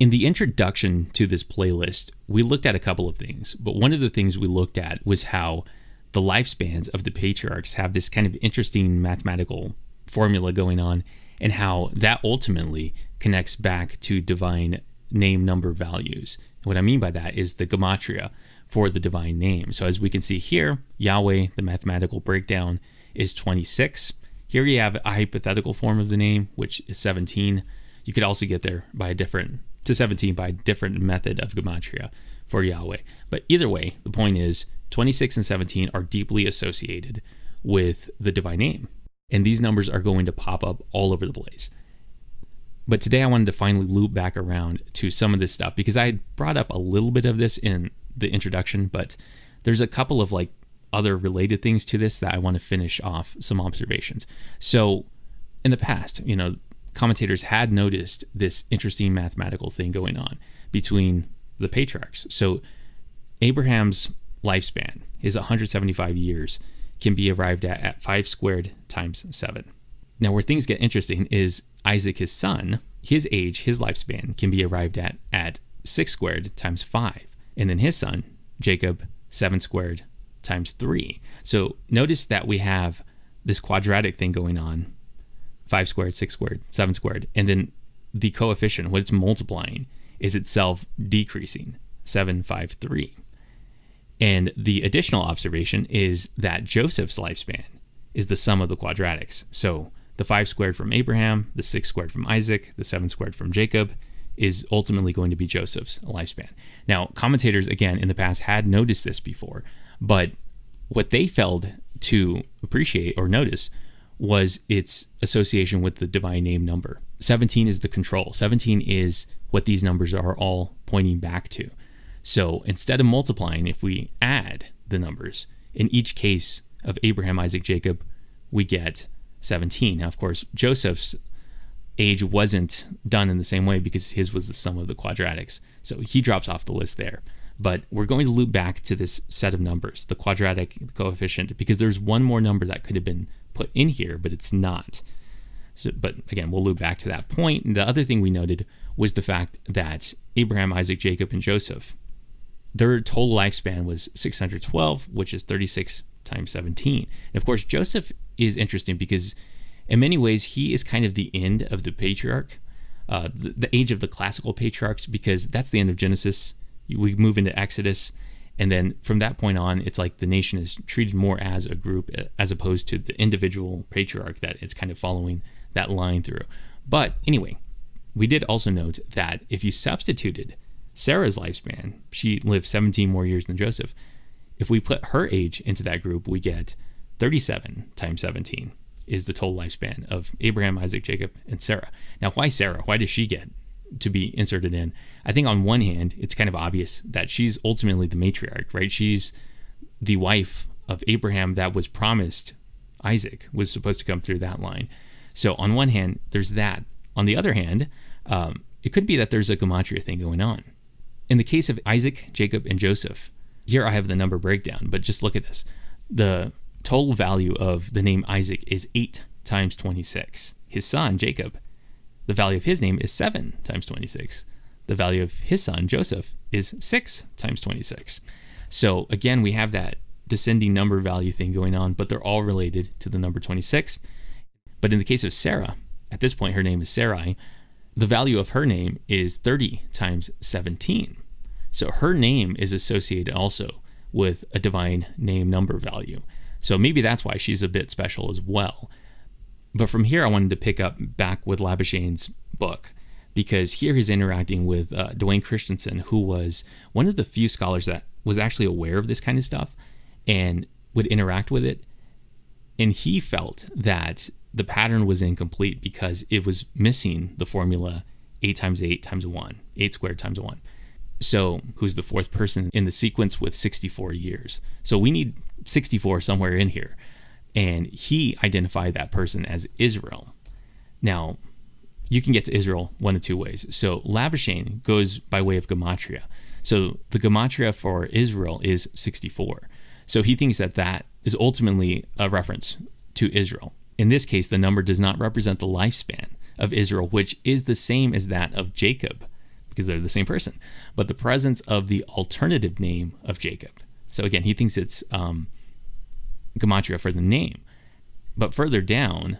In the introduction to this playlist, we looked at a couple of things, but one of the things we looked at was how the lifespans of the patriarchs have this kind of interesting mathematical formula going on, and how that ultimately connects back to divine name number values. And what I mean by that is the gematria for the divine name. So as we can see here, Yahweh, the mathematical breakdown is 26. Here you have a hypothetical form of the name, which is 17. You could also get there by a different to 17 by a different method of gematria for Yahweh. But either way, the point is 26 and 17 are deeply associated with the divine name. And these numbers are going to pop up all over the place. But today I wanted to finally loop back around to some of this stuff because I brought up a little bit of this in the introduction, but there's a couple of like other related things to this that I want to finish off some observations. So in the past, you know, commentators had noticed this interesting mathematical thing going on between the patriarchs. So Abraham's lifespan is 175 years can be arrived at at 5 squared times 7. Now where things get interesting is Isaac his son, his age, his lifespan can be arrived at at 6 squared times 5. And then his son, Jacob, 7 squared times 3. So notice that we have this quadratic thing going on 5 squared, 6 squared, 7 squared. And then the coefficient, what it's multiplying, is itself decreasing 7, 5, 3. And the additional observation is that Joseph's lifespan is the sum of the quadratics. So the 5 squared from Abraham, the 6 squared from Isaac, the 7 squared from Jacob is ultimately going to be Joseph's lifespan. Now, commentators, again, in the past had noticed this before, but what they failed to appreciate or notice was its association with the divine name number. 17 is the control. 17 is what these numbers are all pointing back to. So instead of multiplying, if we add the numbers, in each case of Abraham, Isaac, Jacob, we get 17. Now, of course, Joseph's age wasn't done in the same way because his was the sum of the quadratics. So he drops off the list there. But we're going to loop back to this set of numbers, the quadratic coefficient, because there's one more number that could have been put in here, but it's not. So, but again, we'll loop back to that point. And the other thing we noted was the fact that Abraham, Isaac, Jacob, and Joseph, their total lifespan was 612, which is 36 times 17. And of course, Joseph is interesting because in many ways, he is kind of the end of the patriarch, uh, the, the, age of the classical patriarchs, because that's the end of Genesis. We move into Exodus. And then from that point on, it's like the nation is treated more as a group uh, as opposed to the individual patriarch that it's kind of following that line through. But anyway, we did also note that if you substituted Sarah's lifespan, she lived 17 more years than Joseph. If we put her age into that group, we get 37 times 17 is the total lifespan of Abraham, Isaac, Jacob, and Sarah. Now, why Sarah? Why does she get to be inserted in? I think on one hand, it's kind of obvious that she's ultimately the matriarch, right? She's the wife of Abraham that was promised Isaac was supposed to come through that line. So on one hand, there's that. On the other hand, um, it could be that there's a gematria thing going on. In the case of Isaac, Jacob, and Joseph, here I have the number breakdown, but just look at this. The total value of the name Isaac is 8 times 26. His son, Jacob, the value of his name is 7 times 26. The value of his son, Joseph, is 6 times 26. So again, we have that descending number value thing going on, but they're all related to the number 26. But in the case of Sarah, at this point, her name is Sarai, the value of her name is 30 times 17. So her name is associated also with a divine name number value. So maybe that's why she's a bit special as well. But from here, I wanted to pick up back with Labuschagne's book because here he's interacting with uh, Duane Christensen, who was one of the few scholars that was actually aware of this kind of stuff and would interact with it. And he felt that the pattern was incomplete because it was missing the formula 8 times 8 times 1, 8 squared times 1. So, who's the fourth person in the sequence with 64 years? So, we need 64 somewhere in here. And he identified that person as Israel. Now, you can get to Israel one of two ways. So, Labuschagne goes by way of Gematria. So, the Gematria for Israel is 64. So, he thinks that that is ultimately a reference to Israel. In this case, the number does not represent the lifespan of Israel, which is the same as that of Jacob because they're the same person, but the presence of the alternative name of Jacob. So again, he thinks it's um, gematria for the name. But further down,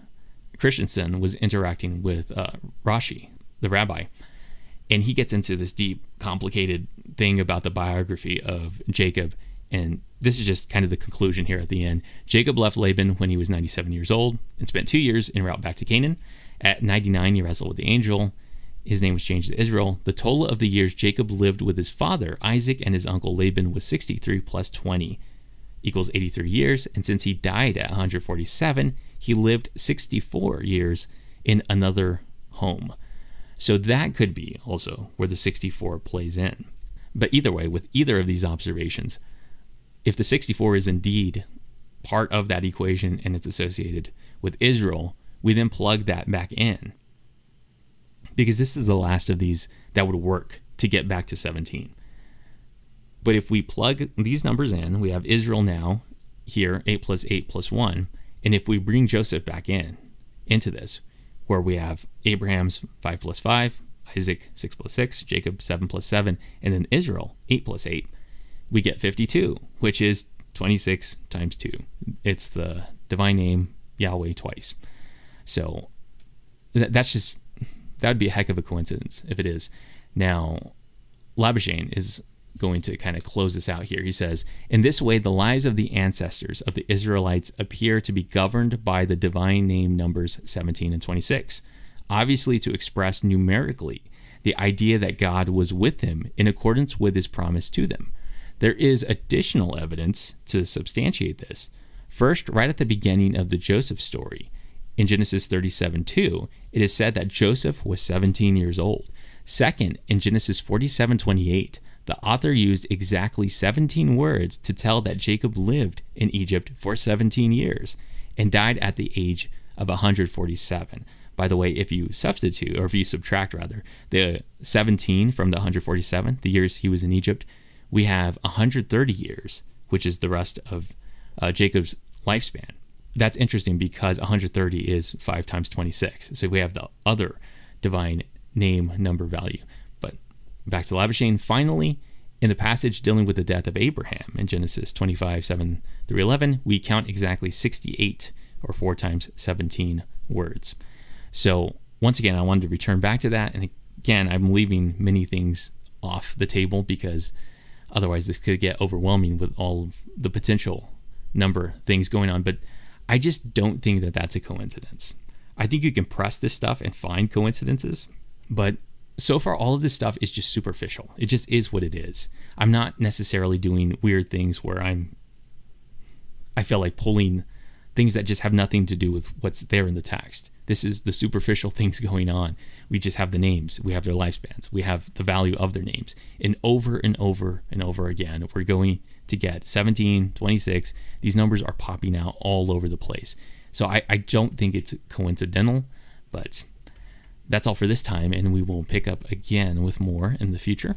Christensen was interacting with uh, Rashi, the rabbi, and he gets into this deep, complicated thing about the biography of Jacob. And this is just kind of the conclusion here at the end. Jacob left Laban when he was 97 years old and spent two years en route back to Canaan. At 99, he wrestled with the angel. His name was changed to Israel. The total of the years Jacob lived with his father, Isaac, and his uncle Laban was 63 plus 20 equals 83 years. And since he died at 147, he lived 64 years in another home. So that could be also where the 64 plays in. But either way, with either of these observations, if the 64 is indeed part of that equation and it's associated with Israel, we then plug that back in. Because this is the last of these that would work to get back to 17. But if we plug these numbers in, we have Israel now here, 8 plus 8 plus 1. And if we bring Joseph back in into this, where we have Abraham's 5 plus 5, Isaac 6 plus 6, Jacob 7 plus 7, and then Israel 8 plus 8, we get 52, which is 26 times 2. It's the divine name Yahweh twice. So that's just, that would be a heck of a coincidence if it is. Now, Labuschagne is going to kind of close this out here. He says, In this way, the lives of the ancestors of the Israelites appear to be governed by the divine name numbers 17 and 26, obviously to express numerically the idea that God was with him in accordance with his promise to them. There is additional evidence to substantiate this. First, right at the beginning of the Joseph story, in Genesis 37 2, it is said that Joseph was 17 years old. Second, in Genesis 47 28, the author used exactly 17 words to tell that Jacob lived in Egypt for 17 years and died at the age of 147. By the way, if you substitute, or if you subtract rather, the 17 from the 147, the years he was in Egypt, we have 130 years, which is the rest of uh, Jacob's lifespan. That's interesting because 130 is 5 times 26. So we have the other divine name number value back to Labuschagne. Finally, in the passage dealing with the death of Abraham in Genesis 25, 7 through 11, we count exactly 68 or 4 times 17 words. So, once again, I wanted to return back to that. And again, I'm leaving many things off the table because otherwise this could get overwhelming with all of the potential number things going on. But I just don't think that that's a coincidence. I think you can press this stuff and find coincidences, but so far all of this stuff is just superficial. It just is what it is. I'm not necessarily doing weird things where i'm i feel like pulling things that just have nothing to do with what's there in the text. This is the superficial things going on. We just have the names. We have their lifespans. We have the value of their names. And over and over and over again we're going to get 17 26 these numbers are popping out all over the place. So i, I don't think it's coincidental but that's all for this time, and we will pick up again with more in the future.